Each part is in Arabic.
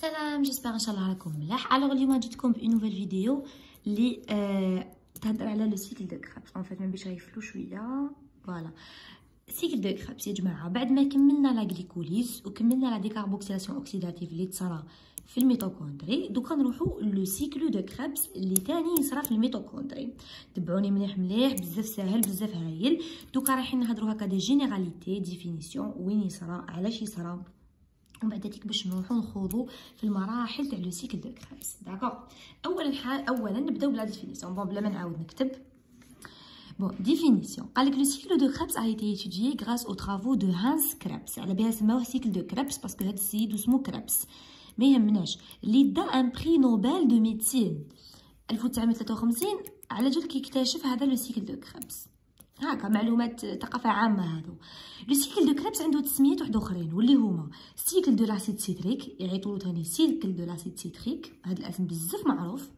سلام j'espère ان شاء الله راكم ملاح alors اليوم جيتكم ب une nouvelle vidéo اللي آه تهضر على le cycle de Krebs en fait باش يفلو شوية voilà cycle de Krebs يا جماعة بعد ما كملنا la glycolyse وكملنا la décarboxylation oxydative اللي تصرا في ال mitochondrie donc نروحو le cycle de Krebs اللي تاني يصرا في ال mitochondrie تبعوني مليح مليح بزاف ساهل بزاف هايل donc رايحين نهضرو هكا des généralités définition وين يصرا علاش يصرا ومن بعد ذلك باش نروحو نخوضو في المراحل تاع le cycle de Krebs d'accord اولا حال اولا نبداو ب la définition bon بلا ما نعاود نكتب. bon définition قالك le cycle de Krebs a été étudié grâce aux travaux de Hans Krebs على بها سماوه cycle de Krebs parce que هاد السيد اسمو Krebs ما يهمناش اللي دا un prix Nobel de médecine 1953 على جال كيكتشف هذا le cycle de Krebs هاكا معلومات ثقافة عامة هادو. le cycle de Krebs عنده تسميات واحد آخرين واللي هما cycle de l'acide citrique يعيطولو ثاني cycle de l'acide citrique هاد الأسم بزاف معروف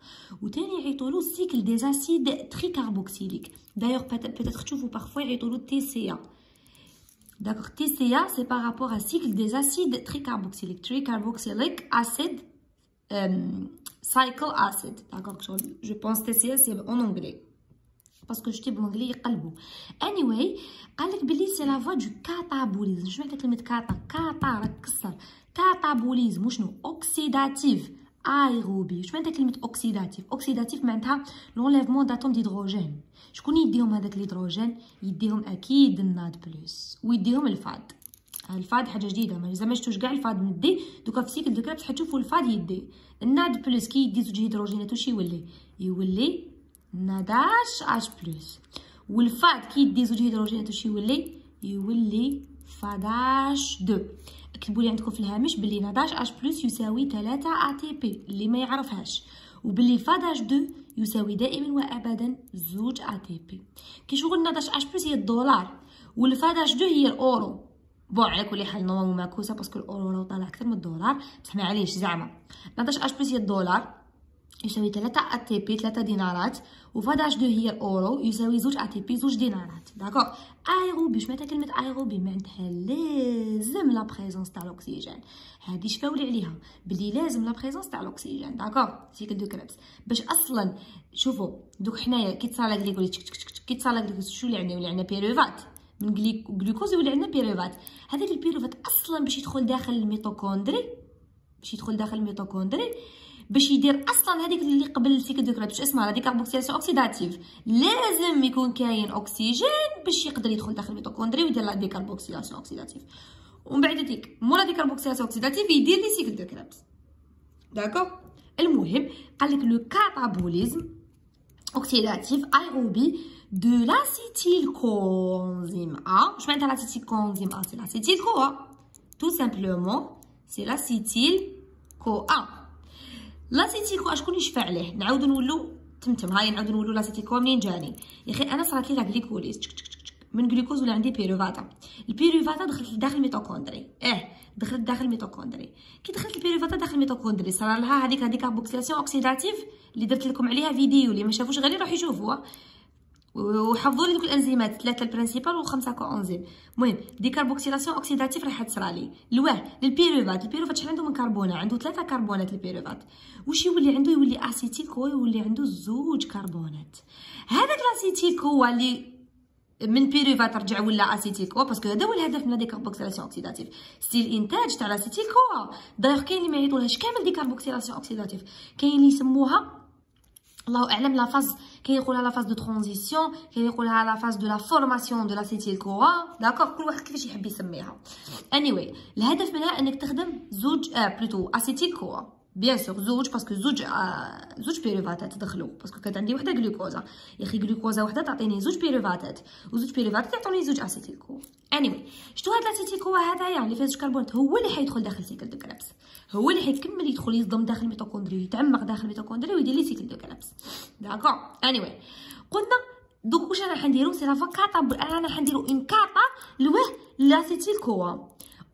وثاني يعيطولو cycle des acides tricarboxyliques d'ailleurs peut-être تشوفو parfois يعيطولو TCA d'accord TCA c'est par rapport à cycle des acides tricarboxyliques tricarboxylic acid cycle acid d'accord je pense TCA c'est en anglais باسكو جوتي بلونجلي يقلبوا اني anyway قالك بلي سي لا فوا دو كاتابوليزم شنو معناتها كلمه كاتا كاتا راك كسر كاتابوليزم شنو اوكسيداتيف ايروبي شنو معناتها كلمه اوكسيداتيف اوكسيداتيف معناتها لونليفمون داتوم ديدروجين شكون يديهم هذاك الهيدروجين يديهم أكيد الناد بلس ويديهم الفاد الفاد حاجة جديده ما زعما شفتوش كاع الفاد مدي دوكا في سيكل دو كريبس حتشوفوا الفاد يدي الناد بلس كي يدي زوج هيدروجينات واش يولي يولي NADH H plus وال FAD كي يدي زوج هيدروجينات يولي يولي FADH deux اكتبوا لي عندكم في الهامش بلي NADH H plus يساوي 3 ATP اللي ما يعرفهاش وبلي FADH deux يساوي دائما وابدا زوج ATP كي شغل NADH H plus هي الدولار وال FADH deux هي الاورو bon على كل حال normalement معكوسه parce que الاورو راه طالع أكثر من الدولار بصح معليش زعما NADH H plus هي الدولار يساوي 3 ATP 3 دينارات. و FADH deux هي الاورو يساوي زوج ATP زوج دينارات. داكوغ ايروبي باش كلمة aérobie معناتها لازم la présence تاع الأكسجين. هادي شفاولي عليها؟ بلي لازم la présence تاع الأكسجين. d'accord cycle de Krebs. باش أصلا شوفوا دوك حنايا كي تصرا لك لي كي تصرا لك لي شو اللي عندنا؟ ولا عندنا pyruvate. من جلوكوز يولي عندنا pyruvate. هذاك ال pyruvate أصلا باش يدخل داخل ال mitochondrie باش يدخل داخل ال mitochondrie باش يدير أصلا هذيك اللي قبل ال cycle de باش اسمها la décarboxylation oxydative. لازم يكون كاين اكسجين باش يقدر يدخل داخل ال mitochondrie ويدير la décarboxylation oxydative. ومن بعد ديك مور la décarboxylation oxydative يدير لي cycle de Krebs d'accord المهم قال لك le catabolisme oxydatif aérobie de l'acétyl coenzyme A واش معناتها l'acétyl coenzyme A c'est l'acétyl-CoA tout simplement c'est l'acétyl-CoA l'acétyl-CoA شكون يشفع عليه. نعاودو نولو تمتم. هاي نعاودو نولو l'acétyl-CoA منين جاني؟ يا أخي أنا صرات لي la glycolyse. من غلوكوز ولا عندي بيروفاتا البيروفاتا دخلت لداخل ال mitochondrie آه دخلت داخل ال mitochondrie كي دخلت البيروفاتا داخل ال mitochondrie صرا لها هذيك هذيك décarboxylation oxydative اللي درت لكم عليها فيديو اللي ما شافوش غير يروحوا يشوفوها. وحفظوا لي دوك الأنزيمات ثلاثة ال principales وخمسة coenzymes المهم décarboxylation oxydative راح تصرى لي. لواه لل pyruvate. ال pyruvate شحال عنده من كربونه عنده ثلاثة كربونات ال pyruvate. واش يولي عنده؟ يولي acétyl-CoA يولي عنده زوج كربونات. هذاك ال acétyl-CoA اللي من pyruvate رجع ولا acétyl-CoA parce que هذا هو الهدف من décarboxylation oxydative. c'est الانتاج تاع ال acétyl-CoA دايوغ كاين اللي ما يعيطولهاش. كامل décarboxylation oxydative. كاين اللي يسموها الله اعلم la phase كاين يقولها la phase de transition كاين يقولها la phase de la formation de l'acétyl-CoA d'accord كل واحد كيفاش يحب يسميها anyway, الهدف منها انك تخدم زوج آه plutôt acétyl-CoA bien sûr زوج parce que زوج آه زوج بيروفاتات دخلوا parce que كانت عندي وحده غلوكوزا يا أخي غلوكوزا وحده تعطيني زوج بيروفاتات وزوج بيروفاتات يعطوني زوج acétyl-CoA anyway, شتو هاد ال acétyl-CoA هذايا اللي فيه زوج كربونات هو اللي حيدخل داخل cycle de Krebs هو اللي حيكمل يدخل يصدم داخل ال mitochondrie ويتعمق داخل ال mitochondrie ويدير لي cycle de Krebs d'accord anyway. قلنا دوك واش أنا حنديرو c'est la cata أنا حنديرو un cata لواه l'acétyl-CoA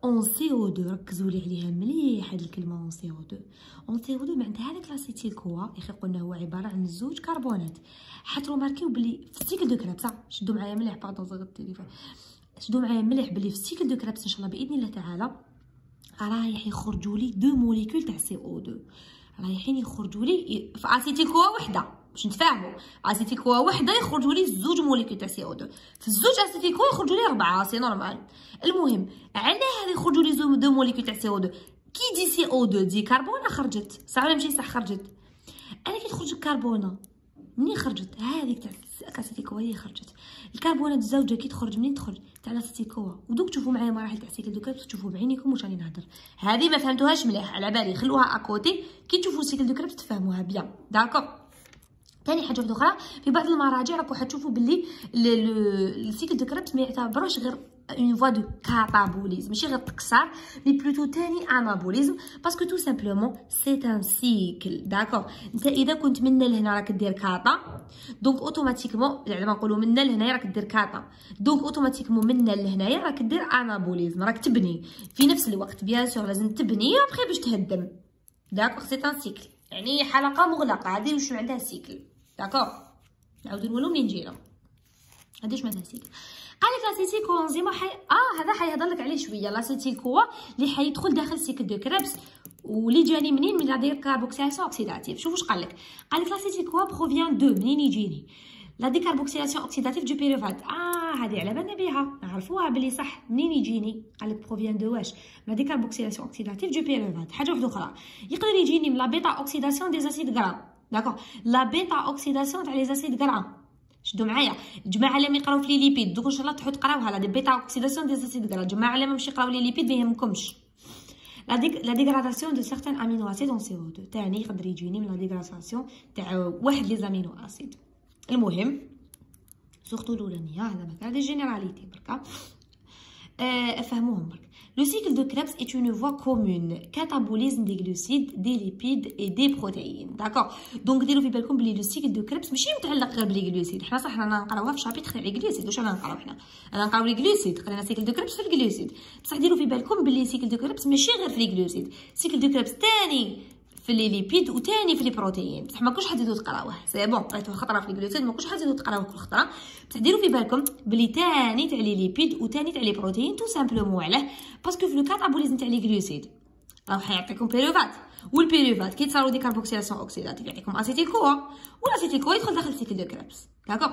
en CO2 ركزوا لي عليها مليح هاد الكلمة اون سي أو 2 اون سي أو 2 معناتها هذاك l'acétyl-CoA أخي قلنا هو عبارة عن زوج كربونات. حتى ماركيو بلي في ال cycle de Krebs شدوا معايا مليح pardon زغط التليفون. شدوا معايا مليح بلي في ال cycle de Krebs إن شاء الله بإذن الله تعالى رايح يخرجوا لي deux molécules تاع CO2 رايحين يخرجوا لي في acétyl-CoA وحدة. باش نتفاهموا. acétyl-CoA وحده يخرجوا لي زوج molécules تاع CO2 في الزوج acétyl-CoA يخرجوا لي أربعة c'est normal المهم علاه يخرجوا لي زوج deux molécules تاع CO2 كي دي CO2 دي كربونة خرجت. صح ولا ماشي صح؟ خرجت. أنا كي تخرج الكربونه منين خرجت؟ هذيك تاع ال acétyl-CoA هي خرجت. الكربونات الزوجه كي تخرج منين تخرج؟ تاع ال acétyl-CoA ودوك تشوفوا معايا مراحل تاع cycle de تشوفوا بعينيكم واش راني نهضر. هذه ما فهمتوهاش مليح. على بالي خلوها à côté. كي تشوفوا cycle de Krebs تفهموها bien. d'accord ثاني حاجة واحدة أخرى في بعض المراجع راكم حتشوفوا باللي ال cycle de Krebs ما يعتبروش غير une voie de catabolisme ماشي غير تكسار mais plutôt تاني anabolisme parce que tout simplement c'est un cycle d'accord انت إذا كنت من لهنا راك دير cata donc automatiquement زعما نقولوا من لهنايا راك دير cata donc automatiquement من لهنايا راك دير anabolisme راك تبني في نفس الوقت bien sûr لازم تبني ابخي باش تهدم d'accord c'est un cycle يعني حلقة مغلقة هذه واش عندها cycle d'accord نعاودو نقولو منين جينا معناتها cycle قال لك l'acétyl coenzyme حي... آه هذا حيهضر لك عليه شوية. l'acétyl-CoA اللي حيدخل داخل cycle de Krebs واللي جاني منين؟ من la décarboxylation oxydative. شوف واش قال لك. قال لك l'acétyl-CoA provient de منين يجيني. la décarboxylation oxydative de pyruvate آه هذه على بالنا بها نعرفوها بلي صح. منين يجيني؟ قال لك provient de واش؟ la décarboxylation oxydative de pyruvate حاجة واحدة أخرى. يقدر يجيني من la bêta oxydation des acides gras d'accord la bêta oxydation تاع les acides gras شدوا معايا الجماعه اللي يقراو في les lipides دوك ان شاء الله تحط تقراوها la des bêta oxydation des acides gras الجماعه اللي ماشي يقراو les lipides ما يهمكمش la dég la dégradation de certains amino acides en CO2 تاني يقدر يجيني من la dégradation تاع واحد les amino acides المهم surtout الاولانيه هذا ما كان des généralités بركا افهموهم برك Le cycle de Krebs est une voie commune, catabolisme des glucides, des lipides et des protéines. D'accord. Donc, ديروا في بالكم بلي le cycle de Krebs ماشي متعلق غير ب les glucides حنا صح رانا نقراوها في chapitre تاع ال glucides واش رانا نقراو حنا أنا نقراو les glucides قرينا cycle de Krebs في ال glucides بصح ديروا في بالكم بلي cycle de Krebs ماشي غير في ال glucides cycle de Krebs ثاني في les lipides وثاني في les protéines. بصح ما كلش حتزيدو تقراوه c'est bon قريتوه خطرة في ال glucides ما كلش حتزيدو تقراوه كل خطرة. بصح ديروا في بالكم بلي ثاني تاع les lipides وثاني تاع les protéines tout simplement علاه. parce que في le catabolisme تاع les glucides راه حيعطيكم pyruvate. وال pyruvate كي تصاورو décarboxylation oxydative يعطيكم acétyl-CoA وال acétyl-CoA يدخل داخل cycle de Krebs. D'accord؟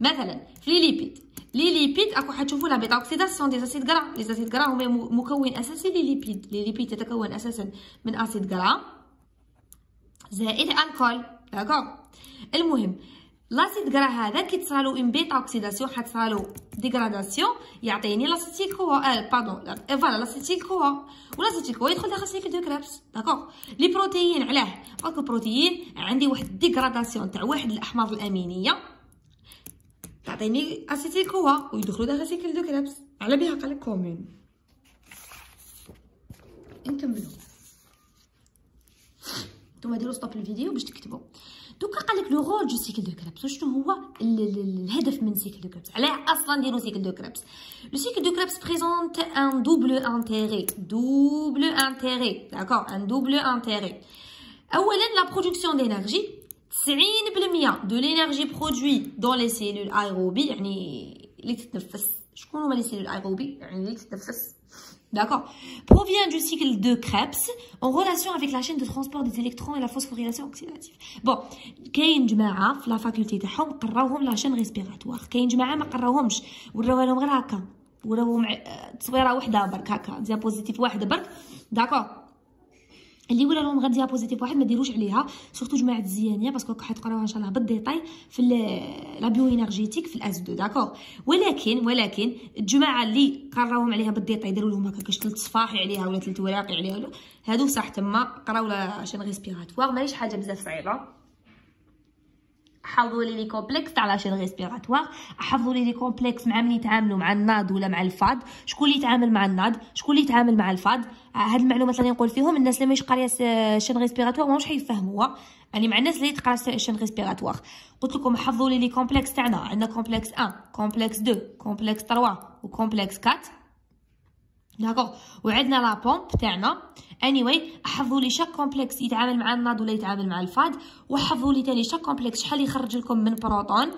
مثلا في les lipides. Les lipides راكم حتشوفوا la bêta-oxydation des acides gras. Les acides gras هما مكون اساسي les lipides. Les lipides تتكون أساسا من acides gras. زائد alcool. D'accord المهم l'acide gras هذا كي تصرالو une bêta-oxydation حتصرالو dégradation يعطيني l'acétyl-CoA آه pardon voilà l'acétyl-CoA و l'acétyl-CoA يدخل داخل cycle de Krebs. D'accord les protéines علاه. Parce que ال protéines عندي واحد dégradation تاع واحد الأحماض الأمينية. تعطيني acétyl-CoA ويدخلوا داخل cycle de Krebs. على بها قالك كومون نكملو نتوما ديروا stop الفيديو باش تكتبوا donc قال لك le rôle du cycle de Krebs شنو هو؟ الهدف من cycle de Krebs علاه أصلا نديرو سيكل دو كريبس لو سيكل دو كريبس بريزونت ان دوبل انتيري دوبل انتيري داكور ان دوبل انتيري اولا la production d'énergie 90% de l'énergie produite dans les cellules aérobies يعني اللي تتنفس شكون هما les cellules aérobies يعني اللي تتنفس D'accord. Provient du cycle de Krebs en relation avec la chaîne de transport des électrons et la phosphorylation oxydative. Bon, كاين جماعة في la faculté تاعهم قراوهم la chaîne respiratoire كاين جماعة ما قراوهمش وراوها لهم غير هكا وراوهم تصويره وحده برك هكا diapositive واحدة برك d'accord اللي ولا لهم غير diapositive واحد ما ديروش عليها. surtout جماعة الزيانية parce que حتقراوها إن شاء الله بال détail في la bioénergétique في ال S 2 d'accord ولكن ولكن الجماعة اللي قراوهم عليها بال détail داروا لهم هكا ثلاث صفاحي عليها ولا ثلاث وراقي عليها هادو صح تما قراو la chaîne respiratoire ماهيش حاجة بزاف صعيبة. حفظوا لي les complexes تاع la chaîne respiratoire حفظوا لي les complexes مع من يتعاملوا مع ال NAD ولا مع ال FAD. شكون اللي يتعامل مع ال NAD شكون اللي يتعامل مع ال FAD؟ هاد المعلومات اللي نقول فيهم الناس اللي ماهيش قاريه chaîne respiratoire ماهوش حيفهموها. يعني مع الناس اللي تقرا chaîne respiratoire. قلت لكم حفظوا لي les complexes تاعنا. عندنا complexe 1 complexe 2 complexe 3 و complexe 4 d'accord وعندنا la pompe تاعنا. anyway, حفظوا لي chaque complexe يتعامل مع ال NAD ولا يتعامل مع ال FAD. وحفظوا لي تاني chaque complexe شحال يخرج لكم من بروتون.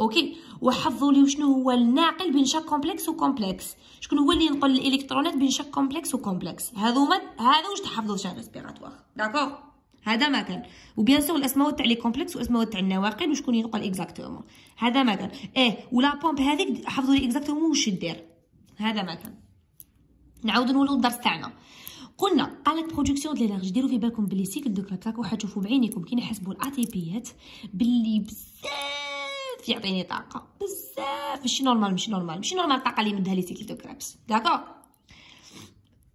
OK؟ وحفظوا لي شنو هو الناقل بين chaque complexe و complexe. شكون هو اللي ينقل الإلكترونات بين chaque complexe و complexe؟ هذوما هذا واش تحفظوا chaîne respiratoire؟ D'accord هذا ما كان. و bien sûr الأسماء تاع les complexes وأسماء تاع النواقل وشكون ينقل exactement هذا ما كان. إيه و la pompe هذيك حفظوا لي exactement واش دير هذا ما كان. نعاود نولو الدرس تاعنا. قلنا قال لك production ديال l'énergie ديروا في بالكم بلي cycle de Krebs راكو حتشوفوا بعينيكم كي نحسبوا ال ATP ات بلي بزاف يعطيني طاقة. بزاف. ماشي normal ماشي normal ماشي normal الطاقة اللي مدها le cycle de Krebs d'accord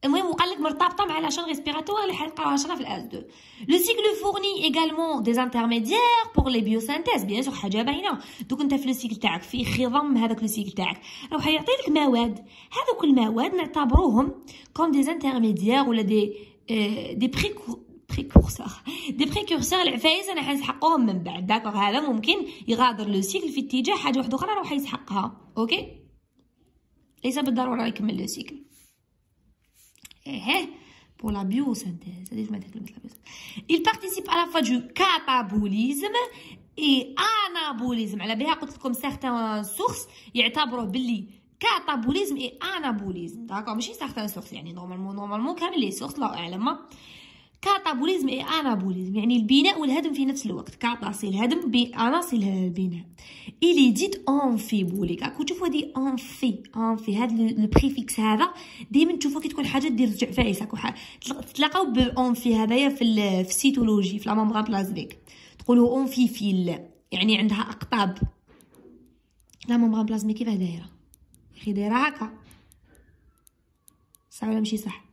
المهم وقال لك مرتبطة مع la chaîne respiratoire اللي حنلقاوها شرا في ال S 2 le cycle fournit également des intermédiaires pour les biosynthèses bien sûr حاجة باينة. donc أنت في le cycle تاعك في خضم هذاك le cycle تاعك. راح يعطي لك مواد. هذوك المواد نعتبروهم comme des intermédiaires ولا des des précu précurseurs des précurseurs العفايس أنا حنسحقوهم من بعد. d'accord هذا ممكن يغادر le cycle في اتجاه حاجة واحدة أخرى راح يسحقها. OK؟ ليس بالضرورة يكمل le cycle pour la biosynthèse. Il participe à la fois du catabolisme et anabolisme. على بها قلت لكم certains sources يعتبروا باللي catabolisme et anabolisme d'accord ماشي certains sources يعني normalement normalement كامل les sources الله أعلم. كاتابوليزم اي آنابوليزم. يعني البناء والهدم في نفس الوقت. كاتا سي الهدم سي البناء الي ديت انفيبوليك راكو تشوفوا هادي أنفي. أنفي. هاد لو بريفيكس هذا. ديما تشوفوا كي تكون حاجة دير رجع فايس. راكو تلاقاو بانفي هذايا في في السيتولوجي في لا ممبران بلازميك تقولوا أنفي فيل يعني عندها أقطاب. لا ممبران بلازميك كيفاه دايره أخي دايرة هكا. صح ولا ماشي صح؟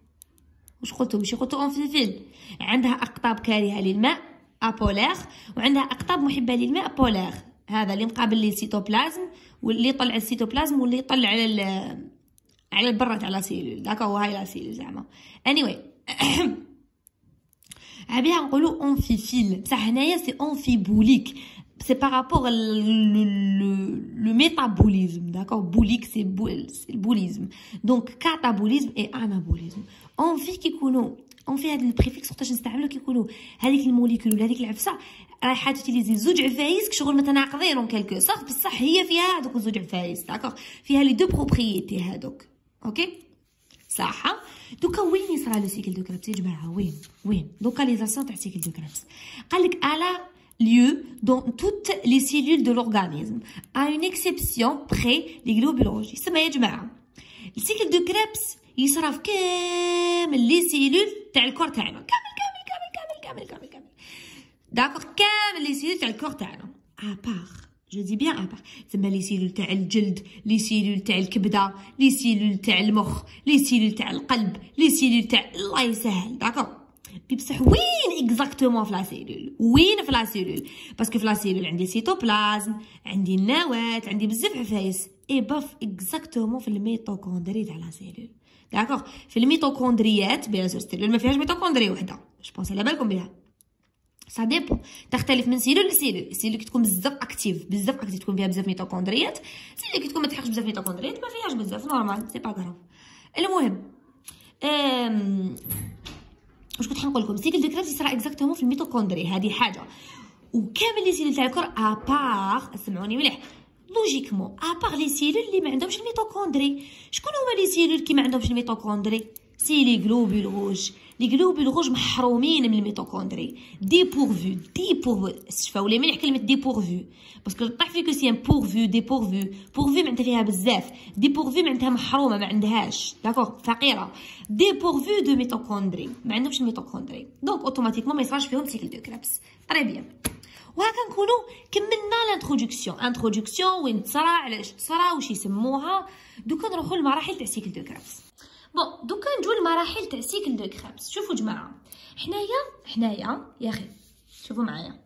واش قلتو ماشي؟ قلتو amphiphile عندها أقطاب كارهة للماء apolaire وعندها أقطاب محبة للماء polaire هذا اللي مقابل للسيتوبلازم واللي يطلع السيتوبلازم واللي يطلع على على البرة la cellule d'accord هو هاي la cellule زعما. Anyway عبيها نقولوا amphiphile بصح هنايا c'est amphibolique c'est par rapport le, le, le métabolisme, d'accord Boulique, c'est le boulisme. Donc, catabolisme et anabolisme. On fait كيكونوا اون في هذا البريفيكس وقتاش نستعملو كيكونوا هذيك الموليكول ولا هذيك العفسه رايحه تيليزي زوج عفايس شغل متناقضين اون كالكو سورت بصح هي فيها هذوك زوج عفايس داكوغ فيها لي دو بروبريتي هذوك أوكي صح دوكا وين يصرى لو سيكل دو كرابس يا جماعة وين وين لوكاليزاسيون تاع سيكل دو كرابس قال لك الا lieu dans toutes les cellules de l'organisme, à une exception près les globules rouges. سما يا جماعة ال cycle de في كامل les cellules تاع ال corps تاعنا. كامل كامل كامل كامل كامل كامل كامل. d'accord كامل les cellules تاع ال corps تاعنا. à part je dis bien à part تسمى les cellules تاع الجلد les cellules تاع الكبدة les cellules تاع المخ les cellules تاع القلب les cellules تاع الله يسهل. d'accord بصح وين exactement في la cellule وين في la cellule parce que في la cellule عندي cytoplasme عندي النواة عندي بزاف عفايس et bah exactement في ال mitochondrie تاع la cellule d'accord في الميتوكوندريات bien sûr cellule ما فيهاش mitochondrie وحده je pense على بالكم بها ça dépend تختلف من cellule ل cellule ال cellule كي تكون بزاف active بزاف active تكون فيها بزاف ميتوكوندريات ال cellule كي تكون ما تحقش بزاف ميتوكوندريات ما فيهاش بزاف normal c'est pas grave المهم أم... واش كنت حنقول لكم cycle de Krebs يصرا exactement في ال mitochondrie هذه حاجة وكامل les cellules تاع ال corps à part اسمعوني مليح logiquement à part les cellules اللي ما عندهمش ال mitochondrie شكون هما les cellules كي ما عندهمش ال mitochondrie c'est les globules rouges les globules rouges محرومين من ال mitochondrie dépourvus dépourvus شفاو لي مليح كلمه dépourvus parce que طيح فيك c'est un pourvu dépourvu pourvu معناتها فيها بزاف dépourvu معناتها محرومه ما عندهاش d'accord فقيره dépourvus de mitochondries ما عندهمش ال mitochondrie donc automatiquement ما يصراش فيهم cycle de Krebs très bien وهكا نكونوا كملنا l'introduction introduction وين تصرا علاش تصرا واش يسموها. دوكا نروحوا للمراحل تاع cycle de Krebs bon دوكا نجو لمراحل تاع cycle de Krebs شوفوا جماعة. حنايا حنايا يا أخي شوفوا معايا.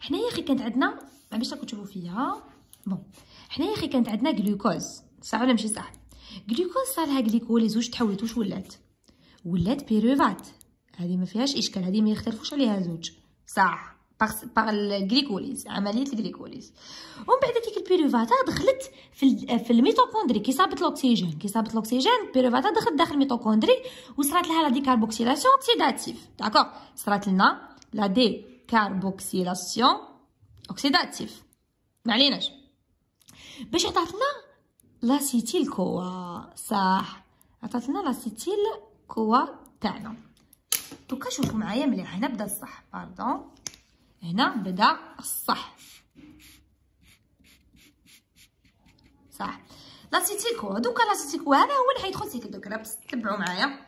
حنايا أخي كانت عندنا باش راكم تشوفوا فيها bon حنايا أخي كانت عندنا غلوكوز صح ولا ماشي صح؟ غلوكوز صار لها glycolyse واش تحولت. واش ولات؟ ولات pyruvate هذه ما فيهاش إشكال. هذه ما يختلفوش عليها زوج. صح. par ال glycolyse عمليه ال glycolyse ومن بعد ديك البيروفاتا دخلت في في ال mitochondrie كي صابت الاكسجين كي صابت الاكسجين البيروفاتا دخلت داخل ال mitochondrie وصرات لها la décarboxylation oxydative d'accord صرات لنا la décarboxylation oxydative ما عليناش باش عطاتنا l'acétyl-CoA صح عطاتنا l'acétyl-CoA تاعنا دوكا شوفوا معايا مليح هنا بدا الصح pardon هنا بدا الصح صح. l'acétyl-CoA دوكا l'acétyl-CoA هذا هو اللي حيدخل cycle de Krebs تبعوا معايا.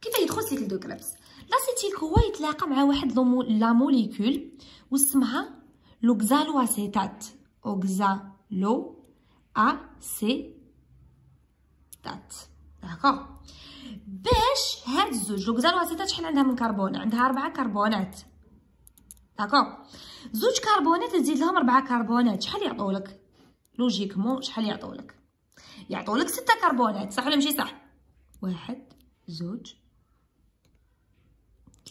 كيف يدخل cycle de Krebs l'acétyl-CoA يتلاقى مع واحد la molécule واسمها l'oxaloacétate oxaloacétate d'accord باش هاد الزوج l'oxaloacétate شحال عندها من كربون؟ عندها أربعة كربونات. d'accord زوج كربونات تزيد لهم أربعة كربونات. شحال يعطولك؟ logiquement شحال يعطولك؟ يعطولك ستة كربونات. صح ولا ماشي صح؟ واحد زوج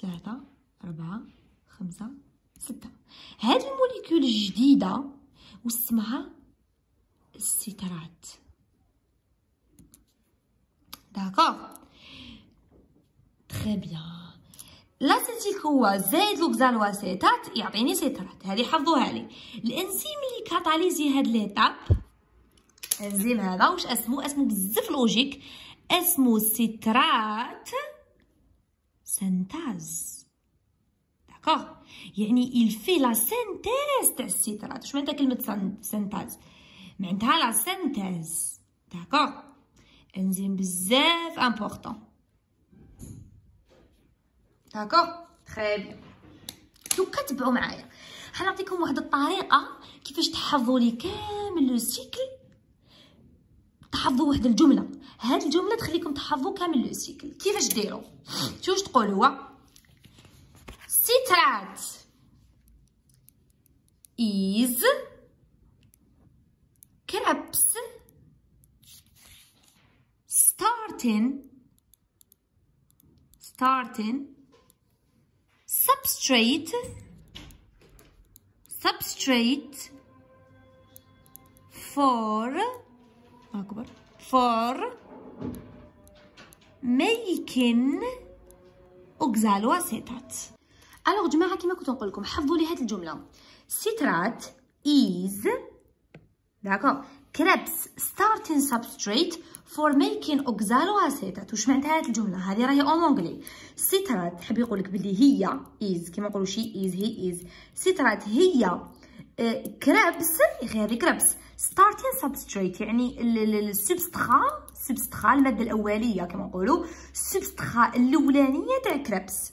ثلاثة أربعة خمسة ستة. هاد ال molécule الجديدة واسمها ال citrate. d'accord très bien l'acétyl-CoA زائد l'oxaloacétate يعطيني citrate هذه حفظوها لي. الانزيم اللي catalyse هاد l'étape الانزيم هذا واش اسمو؟ اسمو بزاف logique. اسمو citrate synthase. d'accord يعني il fait la synthèse تاع ال citrate واش معناتها كلمة synthase؟ معناتها la synthèse d'accord انزيم بزاف important d'accord très bien دوكا تبعوا معايا حنعطيكم واحد الطريقة كيفاش تحفظوا لي كامل لو سيكل؟ تحفظوا واحد الجملة. هاد الجملة تخليكم تحفظوا كامل لو سيكل. كيفاش ديروا شوف تقولوا هو؟ citrate is crepes starting starting substrate substrate for أكبر for making oxaloacetate الوغ جماعة كيما كنت نقول لكم حفظوا لي هذه الجمله سيترات is داكو كريبس starting substrate for making oxaloacetate. واش معناتها هذه الجملة. هذه راهي en anglais citrate حب يقول لك بلي هي is. كيما نقولوا شي is هي is. citrate هي Krebs غير Krebs starting substrate يعني ال substrat ال substrat المادة الأولية كما نقولوا ال substrat الأولانية تاع Krebs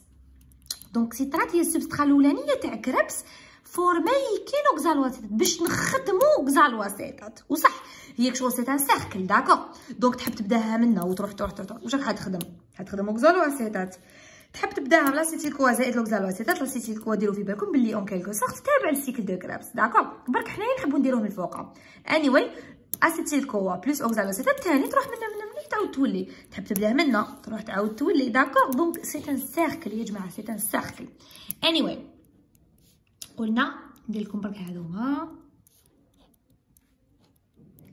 donc citrate هي ال substrat الأولانية تاع Krebs for making oxaloacetate باش نخدمو oxaloacétate وصح هي كشغل c'est un cercle d'accord donc تحب تبداها منا وتروح تروح تروح واش راك حتخدم حتخدم oxaloacétate تحب تبداها ب l'acétyl-CoA زائد l'oxaloacétate l'acétyl-CoA ديروا في بالكم بلي en quelque sorte تابع ال cycle de Krebs d'accord برك حنايا نحبو نديروه من الفوق anyway acétyl-CoA plus oxaloacétate ثاني تروح منا منا تعاود تولي تحب تبدا منا تروح تعاود تولي d'accord donc c'est un cercle يا جماعة c'est un cercle anyway قلنا ندير لكم برك هذوما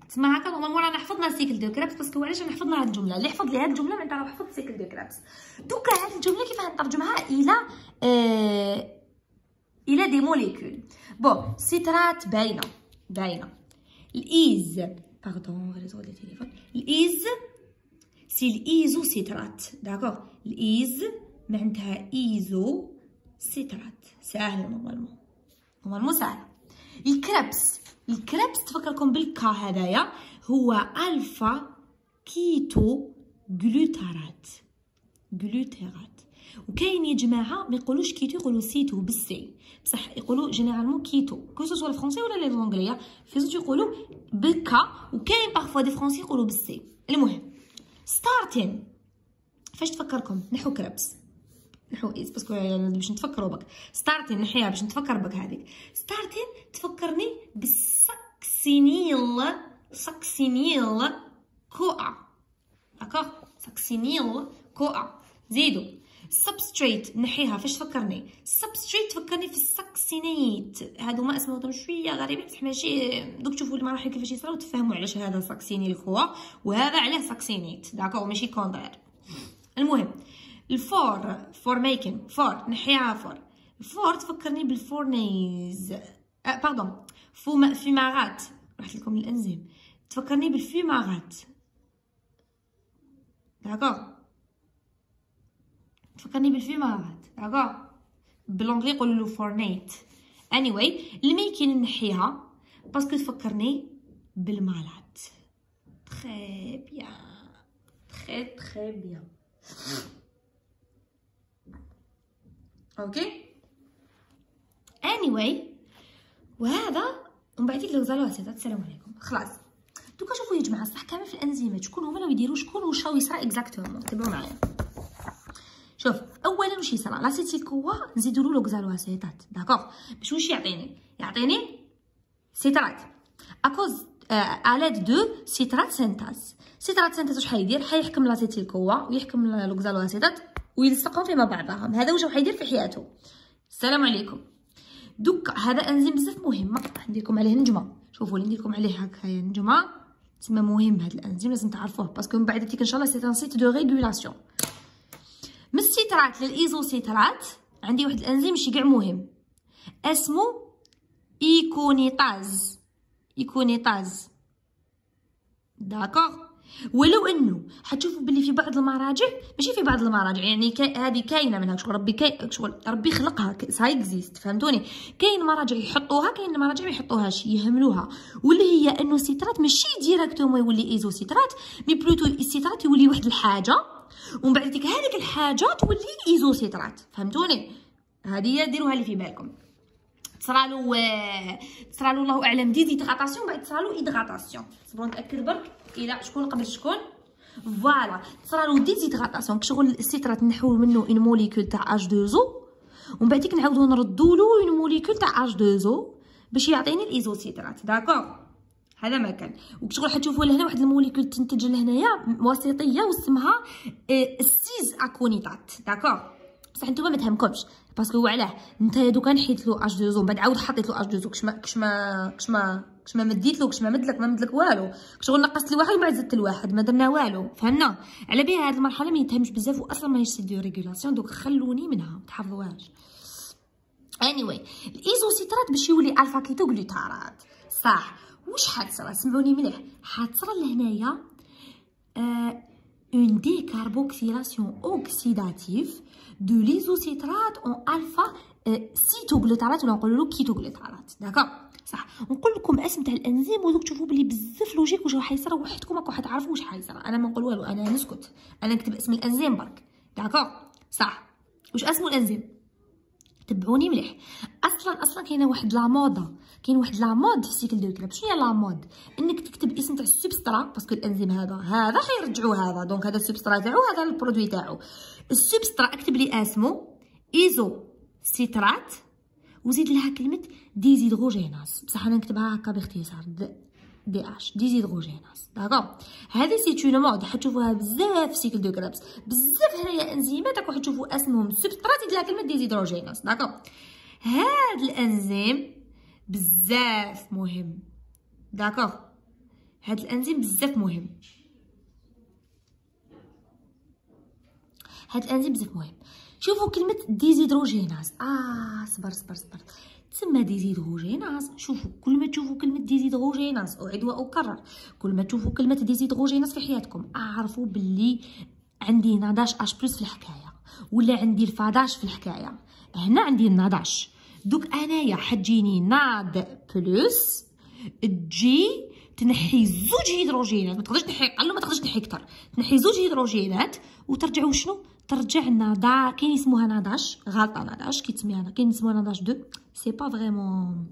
تسمى هكا normalement رانا حفظنا cycle de Krebs parce que علاش رانا حفظنا هاد الجملة؟ اللي حفظ لي هاد الجملة معناتها راه حفظ cycle de Krebs donc هاد الجملة كيف نترجمها؟ إلى آه إلى des molécules bon citrate باينه باينه ال is pardon réseau les téléphones ال is c'est ال isocitrate d'accord ال is معناتها isocitrate ساهله normalement normalement ساهله ال Krebs ال Krebs تفكركم بال K هذايا هو alpha-kétoglutarate glutarate وكاين يا جماعة ما يقولوش kéto يقولوا céto بال C. بصح يقولوا généralement kéto. que ce soit les français ولا les anglais في زوج يقولوا بال K. وكاين parfois des français يقولوا بال C. المهم starting فاش تفكركم؟ نحو Krebs نحو is parce que يعني باش نتفكروا بك starting نحيها باش نتفكر بك هذيك. starting تفكرني بال succinyl succinyl CoA d'accord succinyl CoA زيدو. substrate نحيها. فاش تفكرني؟ substrate تفكرني في ال succinate هادو ما اسمهم شوية غريبين بصح ماشي دوك تشوفوا المراحل كيفاش يصراو تفهموا علاش هذا succinyl CoA وهذا عليه succinate d'accord ماشي contraire المهم ال for for making for نحيها for. ال for تفكرني بال fumarase أه pardon fu fumarate. رحت لكم الإنزيم. تفكرني بال fumarate d'accord تفكرني بال fumarate d'accord بال anglais يقولوا fumarate anyway, ال making نحيها؟ parce que تفكرني بال malate très bien très très bien okay؟ Anyway وهذا ومن بعد l'oxalo السلام عليكم. خلاص. donc شوفوا يا جماعة صح كامل في الانزيمات شكون هما؟ اللي يديروا شكون واش راهو يصرى exactement تبعوا معايا. شوف اولا واش يصرى l'acétyl CoA نزيدوا له l'oxaloacétate d'accord باش واش يعطيني؟ يعطيني citrate à cause à l'aide de citrate synthase citrate synthase واش حيدير؟ حيحكم l'acétyl CoA ويحكم l'oxalo ويلصقهم فيما بعضهم. هذا واش حيدير في حياته. السلام عليكم. دوك هذا انزيم بزاف مهم. ندير لكم عليه نجمة. شوفوا لي ندير لكم عليه هكايا نجمة. تسمى مهم هذا الانزيم لازم تعرفوه. parce que من بعد إن شاء الله c'est un site de régulation من ال citrate لل isocitrate عندي واحد الانزيم ماشي كاع مهم. اسمه aconitase aconitase d'accord. ولو إنه حتشوفوا باللي في بعض المراجع ماشي في بعض المراجع يعني كا هذه كاينة منها شغل ربي كاي شغل ربي خلقها ça existe فهمتوني؟ كاين مراجع يحطوها كاين مراجع ما يحطوهاش يهملوها. واللي هي إنه ال citrate ماشي directement يولي isocitrate mais plutôt ال citrate يولي واحد الحاجة ومن بعد ديك هذيك الحاجة تولي isocitrate فهمتوني؟ هذه ديروها لي في بالكم. تصرالو تصرالو الله أعلم. déshydratation بعد تصرالو hydratation صبروا نتاكد برك إلى شكون قبل شكون؟ voilà. تصرالو déshydratation شغل ال citrate نحو منه une molécule تاع H2O ومن بعد نعاودو نردو له une molécule تاع H2O باش يعطيني ال isocitrate. d'accord هذا ما كان. وشغل حتشوفوا لهنا واحد ال molécule تنتج لهنايا وسيطية واسمها ال cis-aconitate. d'accord بصح نتوما ما تهمكمش parce que هو علاه نتايا donc نحيت له H2O من بعد عاود حطيت له H2O كش ما كش ما كش ما كش ما مديت له كش ما مدلك ما مدلك والو. شغل نقصت لواحد ومن بعد زدت لواحد ما درنا والو. فهمنا. على بها هاد المرحلة ما يتهمش بزاف واصلا ماهيش site régulation دوك خلوني منها ما تحفظوهاش. Anyway ال isocitrate باش يولي alpha-kétoglutarate صح. واش حتصرى؟ سمعوني مليح. حتصرى لهنايا une décarboxylation oxydative de l'isocitrate en alpha-cétoglutarate ولا نقولوا له kétoglutarate d'accord صح نقول لكم اسم تاع الانزيم ودوك تشوفوا بلي بزاف logique واش راح يصرى وحدكم راكم حتعرفوا واش حيصرى أنا ما نقول والو أنا نسكت أنا نكتب اسم الانزيم برك d'accord صح واش اسمه الانزيم تبعوني مليح أصلا أصلا كاينة واحد la mode كاين واحد la mode في ال cycle de Krebs شنو هي la mode؟ إنك تكتب اسم تاع ال substrat parce que الأنزيم هذا هذا حيرجعوا هذا. donc هذا ال substrat تاعو هذا ال produit تاعو. ال substrat اكتب لي اسمه isocitrate وزيد لها كلمة déshydrogénase بصح أنا نكتبها هكا باختصار. DH déshydrogénase d'accord هذه c'est une mode. حتشوفوها بزاف في cycle de Krebs بزاف هنايا أنزيمات راكم حتشوفوا اسمهم. substrat يدير لها كلمة déshydrogénase d'accord هاد الأنزيم بزاف مهم. d'accord. هاد الأنزيم بزاف مهم. هاد الأنزيم بزاف مهم. شوفوا كلمة déshydrogénase. آه صبر صبر صبر. تسمى déshydrogénase. شوفوا كل ما تشوفوا كلمة déshydrogénase أعيد وأكرر. كل ما تشوفوا كلمة déshydrogénase في حياتكم اعرفوا باللي عندي NADH H plus في الحكاية ولا عندي ال FADH في الحكاية. هنا عندي ال NADH. دوك انايا حتجيني NAD plus تجي تنحي زوج هيدروجينات ما تقدرش تنحي أقل ما تقدرش تنحي أكثر تنحي زوج هيدروجينات وترجع شنو ترجع NADH كاين يسموها NADH غلطه NADH كي تسميها كاين يسموها NADH deux. C'est pas vraiment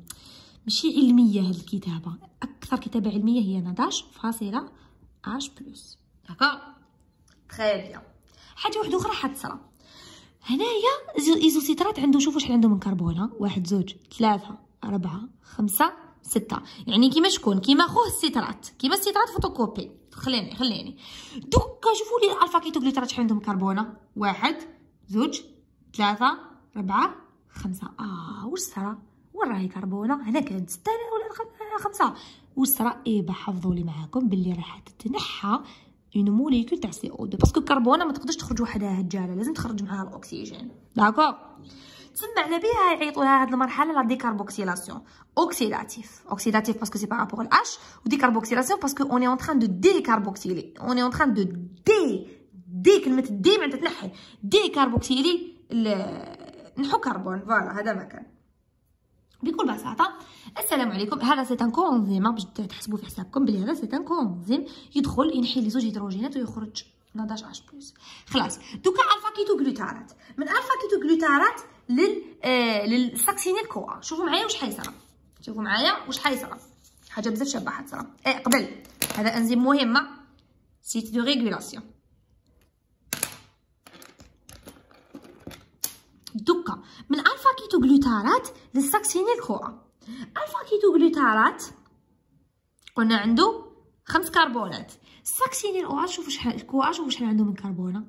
ماشي علمية هاد الكتابة. أكثر كتابة علمية هي NADH فاصله H plus d'accord très bien حاجة واحدة أخرى حتصرى هنايا isocitrate عنده شوفوا شحال عنده من كربونة. واحد زوج ثلاثة أربعة خمسة ستة. يعني كيما شكون؟ كيما خوه ال citrate. كيما ال citrate photocopie. خليني خليني. دوكا شوفوا لي ال alpha-cétoglutarate شحال عندهم كربونة. واحد زوج ثلاثة أربعة خمسة. آه واش صرا وين راهي كربونة؟ هنا كانت ستة ولا خمسة. واش صرا إيه بحفظوا لي معاكم باللي راح تتنحى. une molécule تاع CO 2 parce que الكربونه ما تقدرش تخرج وحدها هجاله لازم تخرج معاها الأكسجين. d'accord تسمى على بها يعيطوا لها هذه المرحلة لا ديكاربوكسيلاسيون اوكسيداتيف اوكسيداتيف باسكو سي بارابور الاش وديكاربوكسيلاسيون باسكو اوني اون تران دو ديكاربوكسيلي اوني اون تران دو dé dé كلمة dé معناتها تنحي. décarboxyler نحو كربون voilà هذا مكان بكل بساطة السلام عليكم. هذا c'est un coenzyme باش تحسبوا في حسابكم بلي هذا c'est un coenzyme يدخل ينحي لي زوج هيدروجينات ويخرج NADH H plus خلاص دوكا الفا كيتو جلوتارات من الفا كيتو جلوتارات لل آه لل succinyl CoA شوفوا معايا واش حيصرى شوفوا معايا واش حيصرى حاجة بزاف شابه حتصرى إيه قبل. هذا إنزيم مهمه site de régulation دوكا من alpha-cétoglutarate لل succinyl CoA alpha-cétoglutarate قلنا عنده خمس كربونات. succinyl أو شوفوا شحال CoA شوفوا شحال عنده من كربونة.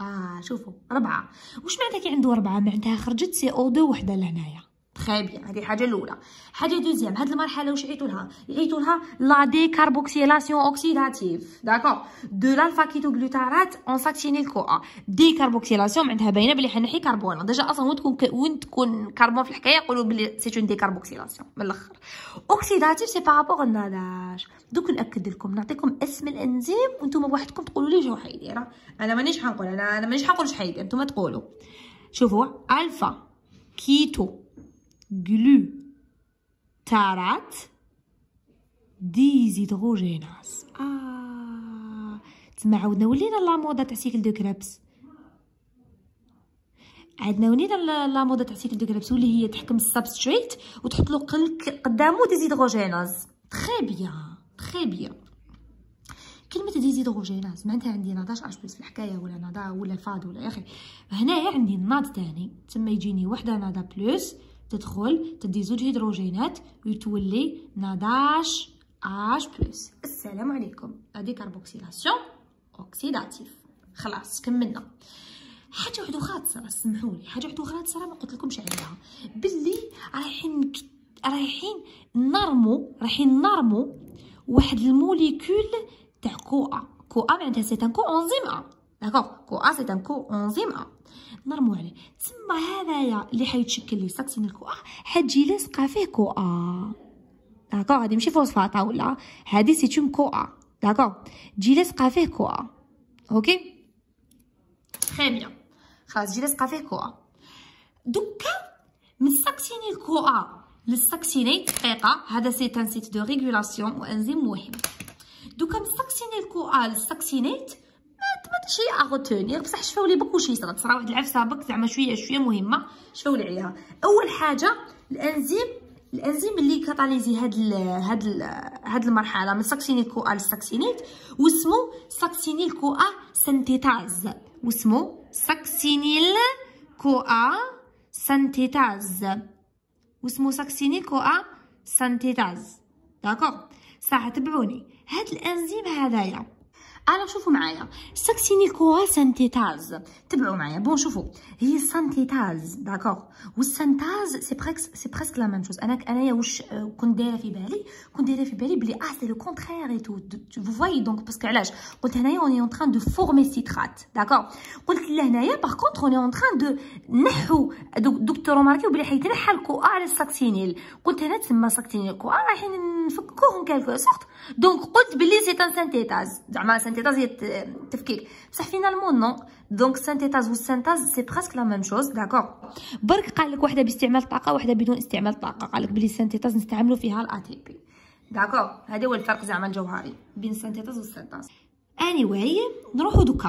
آه شوفوا ربعة. واش معناتها كي عنده ربعة؟ معناتها خرجت سي أو دو وحدة لهنايا. très bien هذه حاجة الأولى. حاجة deuxième هاد المرحلة واش يعيطوا لها يعيطوا لها la décarboxylation oxydative d'accord de l'alpha-cétoglutarate en succinyl Co décarboxylation معناتها باينة بلي حنحي كربون déjà أصلا وين تكون وين تكون كربون في الحكاية؟ يقولوا بلي c'est une décarboxylation من الأخر. oxydative c'est par rapport ال NADH دوك نأكد لكم نعطيكم اسم الإنزيم وأنتم بوحدكم تقولوا لي شنو حيدير. أنا مانيش حنقول أنا مانيش حنقول اش حيدير. أنتم تقولوا. شوفوا alpha-cétoglutarate déshydrogénase آه تما عاودنا ولينا la mode تاع cycle de Krebs. عندنا ولينا la mode تاع cycle de Krebs واللي هي تحكم ال substrat وتحط له قدامه déshydrogénase. très bien très bien. كلمة déshydrogénase معناتها عندي NADH H plus في الحكاية ولا NAD ولا ال FAD ولا أخي. هنايا عندي NAD تاني تما يجيني وحدة NAD plus تدخل تدي زوج هيدروجينات وتولي NADH H plus السلام عليكم. هادي décarboxylation oxydative. خلاص كملنا. حاجة وحدة أخرى تصرا سمحوا لي حاجة وحدة أخرى تصرا ما قلت لكمش عليها. باللي رايحين رايحين نرمو رايحين نرمو واحد ال molécule تاع CoA. CoA معناتها c'est un coenzyme A. d'accord CoA c'est un coenzyme A. نرمو عليه تسمى هذايا اللي حيتشكل لي succinyl CoA حتجي لاصقه فيه CoA d'accord هادي ماشي فوسفاتا ولا؟ هادي c'est un CoA d'accord تجي لاصقه فيه CoA OK؟ très bien. خلاص تجي لاصقه فيه CoA دوكا من succinyl CoA لل succinate دقيقة. هذا c'est un site de régulation وأنزيم مهم. دوكا من succinyl CoA c'est à retenir بصح شفاو لي beaucoup شي صرات صرا واحد العفسة برك زعما شوية شوية مهمة. شفاو لي عليها. أول حاجة الانزيم الأنزيم اللي catalysé هاد ال هاد ال هاد المرحلة من succinyl CoA ل succinate واسمو succinyl CoA synthétase. واسمو succinyl CoA synthétase. واسمو succinyl CoA synthétase. d'accord صح تبعوني. هاد الأنزيم هذايا أنا شوفوا معايا CoA synthétase تبعوا معايا bon شوفوا هي synthétase d'accord وال synthase c'est presque c'est presque la même chose أنا انايا واش كنت دايره في بالي كنت دايره في بالي بلي آه c'est le contraire et tout vous voyez donc parce que علاش قلت هنايا on est en train de former citrate d'accord قلت لهنايا par contre on est en train de نحو d'accord ماركيو بلي حيتنحى ال CoA على ال succinyl قلت هنا تسمى succinyl CoA رايحين نفكوهم quelque sorte donc قلت بلي c'est un synthétase زعما synthétase هي التفكيك بصح finalement non donc synthétase وال synthase c'est presque la même chose d'accord برك قال لك وحده باستعمال الطاقه وحده بدون استعمال الطاقه قال لك بلي ال synthétase نستعملوا فيها ال ATP d'accord هذا هو الفرق زعما الجوهري بين ال synthétase و ال synthase اني anyway, نروحو دوكا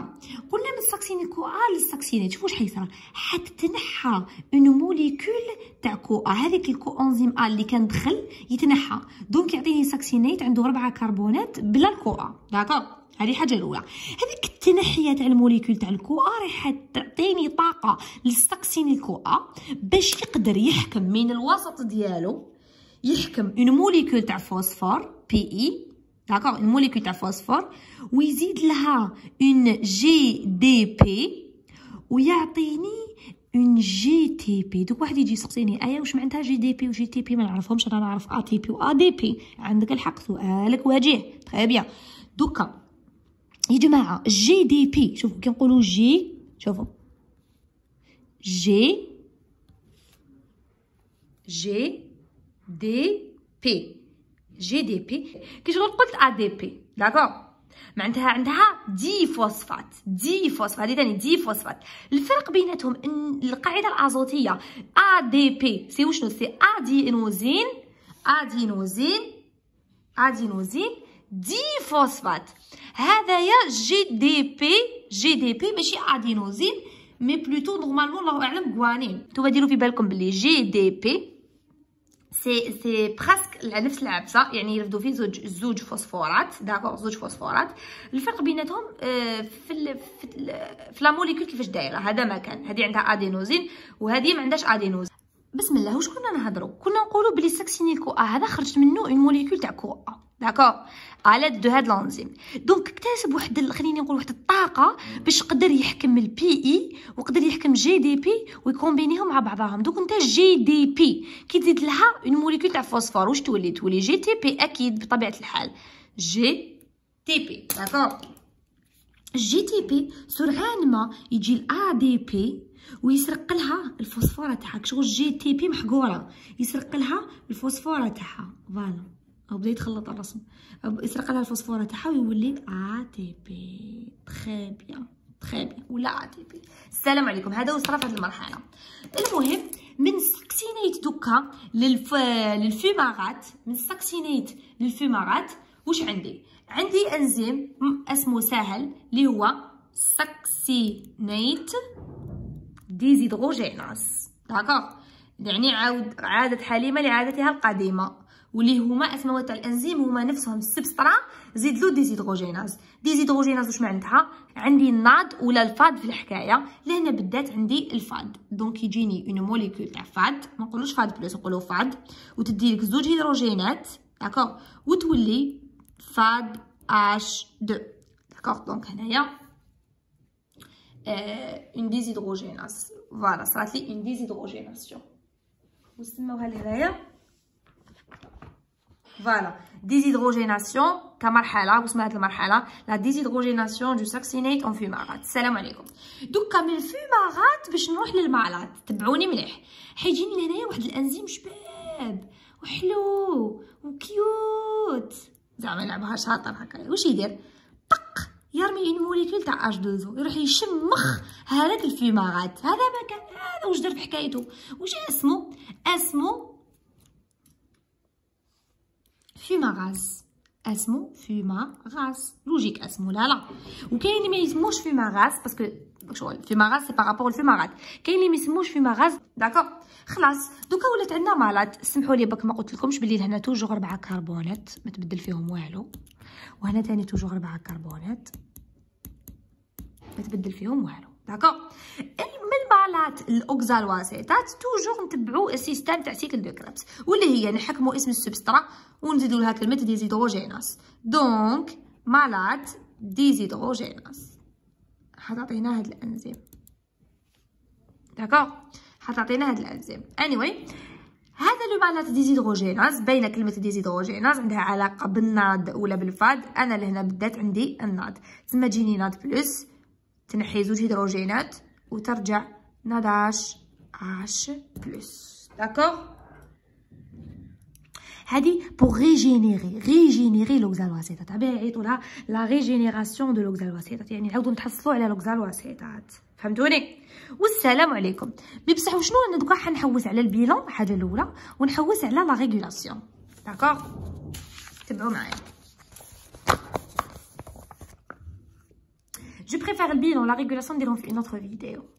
قلنا من ال succinyl CoA لل succinate شوفوا واش حيصرى حتتنحى une molécule تاع CoA هذيك ال coenzyme A اللي كان دخل يتنحى donc يعطيني succinate عنده ربعه كربونات بلا ال CoA d'accord هذه حاجة الأولى. هذيك التنحية تاع ال molécule تاع ال CoA راح تعطيني طاقة لل succinyl CoA باش يقدر يحكم من الوسط ديالو يحكم une molécule تاع phosphore Pi d'accord une molécule تاع phosphore ويزيد لها un GDP ويعطيني un GTP دوك واحد يجي يسقسيني أيا واش معناتها GDP و GTP ما نعرفهمش أنا نعرف ا تي بي و ا دي بي عندك الحق سؤالك وجيه très bien دوكا يا جماعة GDP شوفوا كي نقولوا G شوفوا. جي جي دي بي جي دي بي كي شغل قلت ADP d'accord؟ معناتها عندها diphosphate diphosphate هذه ثاني diphosphate الفرق بيناتهم إن القاعدة الأزوتية ADP c'est وشنو؟ c'est adénosine adénosine adénosine diphosphate هذايا GDP GDP ماشي adénosine mais plutôt normalement الله اعلم غوانين نتوما ديروا في بالكم بلي GDP c'est c'est presque نفس العبسه يعني يرفدوا فيه زوج زوج فوسفورات d'accord زوج فوسفورات. الفرق بيناتهم في ال في, في la molécule كيفاش دايرة. هذا مكان هذه عندها adénosine وهذه ما عندهاش adénosine بسم الله واش كنا نهضروا؟ كنا نقولوا بلي succinyl CoA هذا خرج منه une molécule تاع Co d'accord à l'aide de هاد l'enzyme. donc اكتسب واحد خليني نقول واحد الطاقة باش يقدر يحكم ال Pi ويقدر يحكم GDP ويكومبينيهم مع بعضهم. دوك انت GDP كي تزيد لها une molécule تاع phosphore واش تولي؟ تولي GTP أكيد بطبيعة الحال. جي تي بي داكور جي تي بي سرعان ما يجي ال ADP ويسرق لها الفوسفورة تاعها. شغل GTP محقورة. يسرق لها الفوسفورة تاعها. voilà. أو بدأ يتخلط الرسم. يسرق لها الفوسفورة. تاعها ويولي ا تي بي تري بيان بيان ولا ا تي بي السلام عليكم. هذا وصل في هذه المرحلة. المهم من succinate دوكا لل f... لل fumarate. من succinate لل fumarate واش عندي؟ عندي إنزيم اسمه سهل اللي هو succinate déshydrogénase d'accord. يعني عاود عادت حليمة لعادتها القديمة. واللي هما اسماء تاع الأنزيم هما نفسهم ال substrat زيد له déshydrogénase. déshydrogénase واش معناتها؟ عندي ال NAD ولا ال FAD في الحكاية. لهنا بدات عندي ال FAD donc يجيني une molécule تاع FAD ما نقولوش FAD plus نقولو FAD وتدي لك زوج هيدروجينات d'accord وتولي FADH2 d'accord donc هنايا une déshydrogénase voilà صرات لي une déshydrogénation وسموها لي voilà déshydrogénation كمرحله واسمها هاد المرحله la déshydrogénation de succinate en fumarate السلام عليكم دوكا من ال fumarate باش نروح لل malate تبعوني مليح. حيجيني لهنايا واحد الأنزيم شباب. وحلو. و cute. زعما يلعبها شاطر هكا. واش يدير؟ طق. يرمي une molécule تاع H2O يروح يشمخ هذاك ال fumarate. هذا مكان هذا واش دار في حكايته؟ واش اسمه؟ اسمه fumarase اسمه fumarase logique اسمه لا لا. وكاين اللي ما يسموش fumarase parce que شغل fumarase c'est par rapport ال fumarate كاين اللي ما يسموش fumarase d'accord خلاص. دوكا ولات عندنا malate سمحوا لي بك ما قلت لكمش بلي هنا toujours ربعه كربونات. ما تبدل فيهم والو. وهنا ثاني toujours ربعه كربونات. ما تبدل فيهم والو. d'accord ال malate ال oxaloacétate toujours نتبعوا ال système تاع cycle de Krebs واللي هي نحكموا اسم ال substrat ونزيدوا لها كلمة déshydrogénase donc malate déshydrogénase حتعطينا هاد الأنزيم. d'accord؟ حتعطينا هاد الأنزيم. Anyway هذا le malate déshydrogénase باينة كلمة déshydrogénase عندها علاقة بال NAD ولا بال FAD. أنا لهنا بدات عندي ال NAD. تما تجيني NAD plus تنحي زوج هيدروجينات وترجع NADH H plus d'accord هادي pour régénérer régénérer l'oxaloacétate تاع يعيطوا لها la régénération de l'oxaloacétate يعني نعاودو نتحصلوا على l'oxaloacétate فهمتوني؟ والسلام عليكم. mais بصح وشنو أنا دوكا حنحوس على ال bilan الحاجة الأولى ونحوس على la régulation d'accord تبعوا معايا. Je préfère le bilan, la régulation, نديرهم في une autre vidéo.